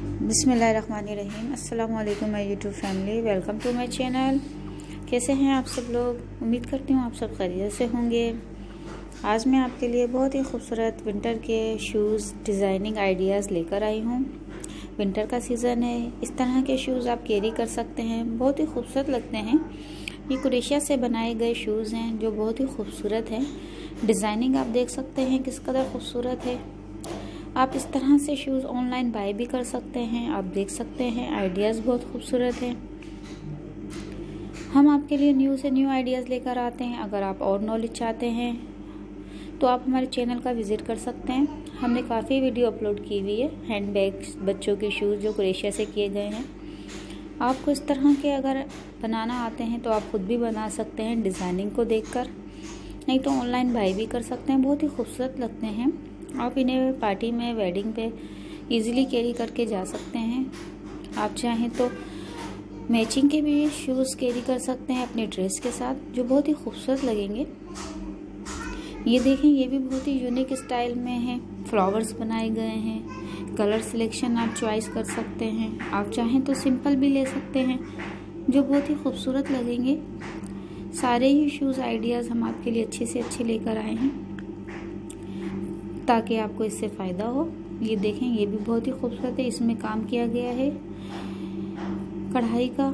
बिसमीम अल्लाम my YouTube family, welcome to my channel. कैसे हैं आप सब लोग? उम्मीद करती हूँ आप सब खैरियत से होंगे। आज मैं आपके लिए बहुत ही खूबसूरत विंटर के शूज़ डिज़ाइनिंग आइडियाज़ लेकर आई हूँ। विंटर का सीज़न है, इस तरह के शूज़ आप कैरी कर सकते हैं। बहुत ही खूबसूरत लगते हैं। ये कुरेशिया से बनाए गए शूज़ हैं, जो बहुत ही खूबसूरत हैं। डिज़ाइनिंग आप देख सकते हैं किस कदर खूबसूरत है। आप इस तरह से शूज़ ऑनलाइन बाय भी कर सकते हैं, आप देख सकते हैं आइडियाज़ बहुत खूबसूरत हैं। हम आपके लिए न्यू से न्यू आइडियाज़ लेकर आते हैं। अगर आप और नॉलेज चाहते हैं तो आप हमारे चैनल का विज़िट कर सकते हैं। हमने काफ़ी वीडियो अपलोड की हुई है हैंड बैग्स बच्चों के शूज़ जो क्रेशिया से किए गए हैं। आपको इस तरह के अगर बनाना आते हैं तो आप खुद भी बना सकते हैं डिज़ाइनिंग को देखकर। नहीं तो ऑनलाइन बाई भी कर सकते हैं, बहुत ही खूबसूरत लगते हैं। आप इन्हें पार्टी में वेडिंग पे इजीली कैरी करके जा सकते हैं। आप चाहें तो मैचिंग के भी शूज़ कैरी कर सकते हैं अपने ड्रेस के साथ, जो बहुत ही खूबसूरत लगेंगे। ये देखें, ये भी बहुत ही यूनिक स्टाइल में है। फ्लावर्स बनाए गए हैं। कलर सिलेक्शन आप चॉइस कर सकते हैं। आप चाहें तो सिंपल भी ले सकते हैं, जो बहुत ही खूबसूरत लगेंगे। सारे ही शूज़ आइडियाज़ हम आपके लिए अच्छे से अच्छे लेकर आए हैं। ताकि आपको इससे फ़ायदा हो। ये देखें, ये भी बहुत ही खूबसूरत है। इसमें काम किया गया है कढ़ाई का।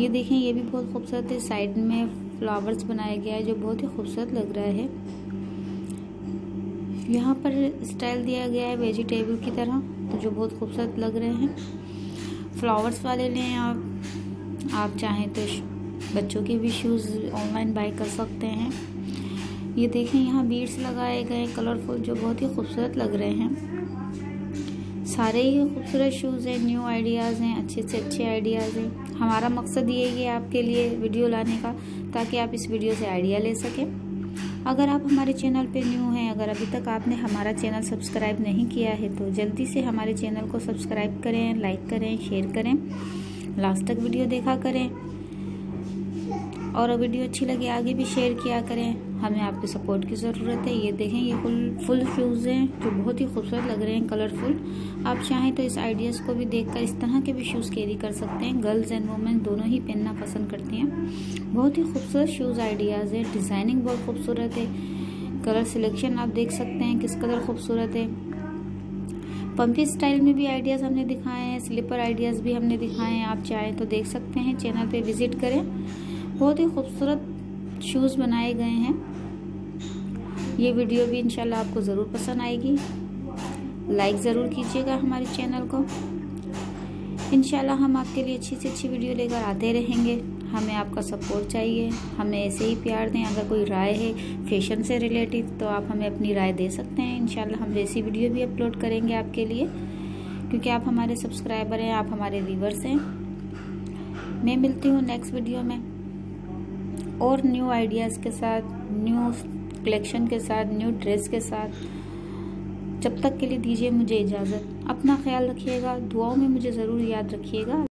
ये देखें, ये भी बहुत खूबसूरत है। साइड में फ्लावर्स बनाया गया है जो बहुत ही खूबसूरत लग रहा है। यहाँ पर स्टाइल दिया गया है वेजिटेबल की तरह तो जो बहुत खूबसूरत लग रहे हैं। फ्लावर्स वाले लें आप। आप चाहें तो बच्चों के भी शूज़ ऑनलाइन बाय कर सकते हैं। ये देखें, यहाँ बीड्स लगाए गए कलरफुल जो बहुत ही खूबसूरत लग रहे हैं। सारे ही खूबसूरत शूज़ हैं न्यू आइडियाज़ हैं, अच्छे से अच्छे आइडियाज़ हैं। हमारा मकसद ये है आपके लिए वीडियो लाने का, ताकि आप इस वीडियो से आइडिया ले सकें। अगर आप हमारे चैनल पे न्यू हैं, अगर अभी तक आपने हमारा चैनल सब्सक्राइब नहीं किया है तो जल्दी से हमारे चैनल को सब्सक्राइब करें लाइक करें शेयर करें। लास्ट तक वीडियो देखा करें। और वीडियो अच्छी लगे, आगे भी शेयर किया करें। हमें आपके सपोर्ट की ज़रूरत है। ये देखें, ये फुल फुल शूज़ हैं, जो बहुत ही खूबसूरत लग रहे हैं कलरफुल आप चाहें तो इस आइडियाज़ को भी देखकर इस तरह के भी शूज़ कैरी कर सकते हैं। गर्ल्स एंड वुमेन दोनों ही पहनना पसंद करती हैं। बहुत ही खूबसूरत शूज़ आइडियाज़ है। डिज़ाइनिंग बहुत खूबसूरत है। कलर सिलेक्शन आप देख सकते हैं, किस कलर खूबसूरत है। पंपी स्टाइल में भी आइडियाज़ हमने दिखाए हैं स्लीपर आइडियाज़ भी हमने दिखाए हैं। आप चाहें तो देख सकते हैं चैनल पे विज़िट करें। बहुत ही खूबसूरत शूज़ बनाए गए हैं। ये वीडियो भी इंशाल्लाह आपको ज़रूर पसंद आएगी। लाइक ज़रूर कीजिएगा हमारे चैनल को। इंशाल्लाह हम आपके लिए अच्छी से अच्छी वीडियो लेकर आते रहेंगे। हमें आपका सपोर्ट चाहिए। हमें ऐसे ही प्यार दें। अगर कोई राय है फ़ैशन से रिलेटेड तो आप हमें अपनी राय दे सकते हैं। इंशाल्लाह हम जैसी वीडियो भी अपलोड करेंगे आपके लिए। क्योंकि आप हमारे सब्सक्राइबर हैं, आप हमारे व्यूवर्स हैं। मैं मिलती हूँ नेक्स्ट वीडियो में। और न्यू आइडियाज़ के साथ न्यू कलेक्शन के साथ न्यू ड्रेस के साथ। जब तक के लिए दीजिए मुझे इजाज़त। अपना ख्याल रखिएगा, दुआओं में मुझे ज़रूर याद रखिएगा।